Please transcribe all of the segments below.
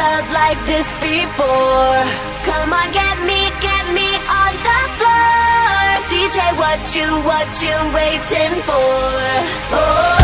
felt like, this before. Come on, get me, get me on the floor. DJ, what you, what you waiting for? Oh.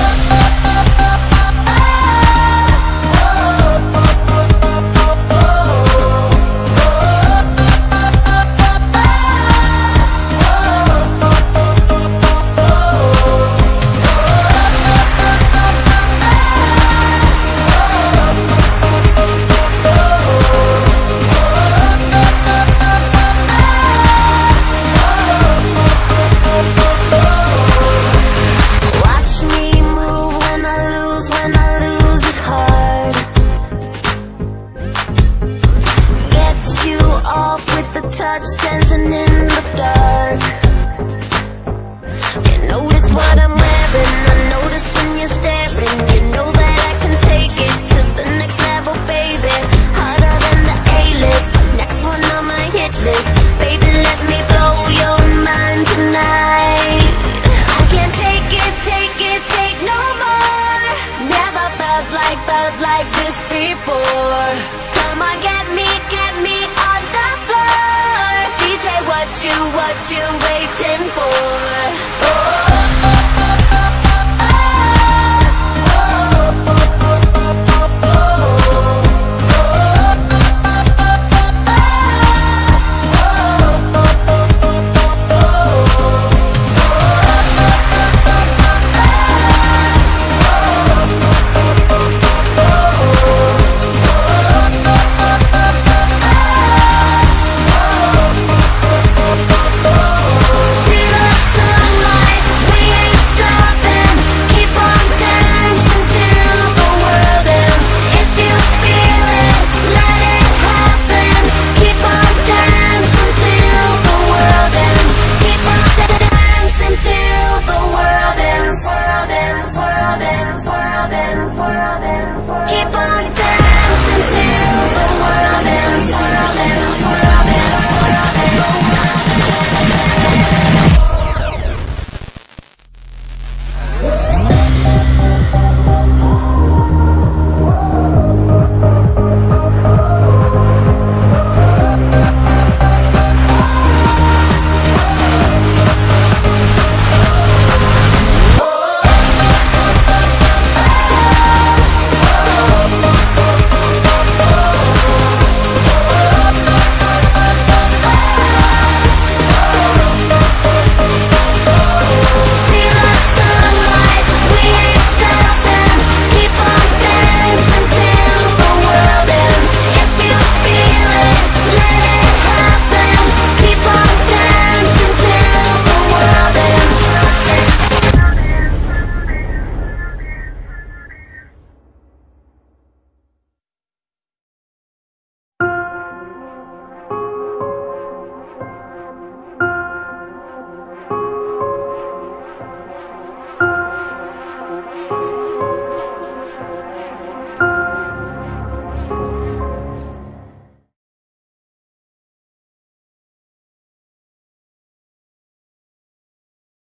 Off with the touch, dancing in the dark. You notice what I'm wearing, I notice when you're staring. You know that I can take it to the next level, baby. Harder than the A-list, next one on my hit list. Baby, let me blow your mind tonight. I can't take it, take it, take no more. Never felt like, felt like this before. what you waiting for. Oh.